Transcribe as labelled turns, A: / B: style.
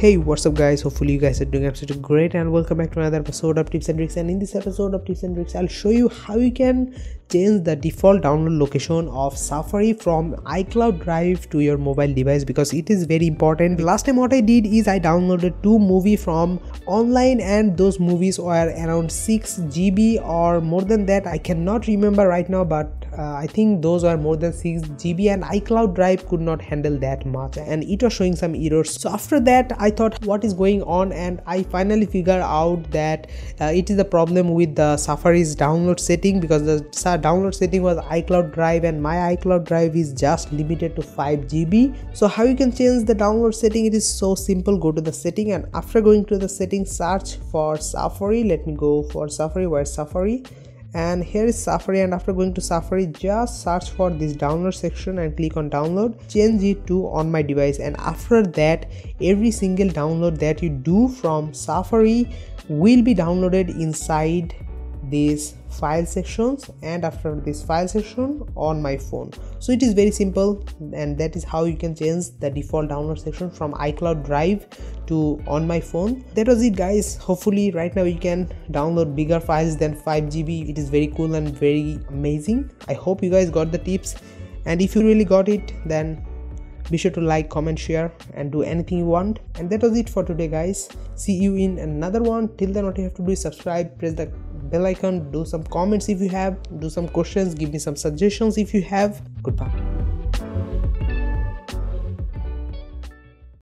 A: Hey, what's up, guys? Hopefully, you guys are doing absolutely great, and welcome back to another episode of Tips and Tricks. And in this episode of Tips and Tricks, I'll show you how you can change the default download location of Safari from iCloud Drive to your mobile device because it is very important. Last time, what I did is I downloaded two movie from online, and those movies were around 6 GB or more than that. I cannot remember right now, but uh, I think those are more than 6 GB, and iCloud Drive could not handle that much, and it was showing some errors. So after that, I thought what is going on, and I finally figured out that uh, it is a problem with the Safari's download setting because the download setting was iCloud Drive, and my iCloud Drive is just limited to 5 GB. So how you can change the download setting? It is so simple. Go to the setting, and after going to the setting, search for Safari. Let me go for Safari. Where Safari? And here is safari and after going to safari just search for this download section and click on download. Change it to on my device. And after that every single download that you do from safari will be downloaded inside these file sections and after this file section on my phone. So it is very simple and that is how you can change the default download section from icloud drive to on my phone. That was it guys. Hopefully right now you can download bigger files than 5 gb it is very cool and very amazing. I hope you guys got the tips. And if you really got it then be sure to like comment share and do anything you want. And that was it for today guys. See you in another one. Till then what you have to do is subscribe press the bell icon do some comments if you have do some questions give me some suggestions if you have. Goodbye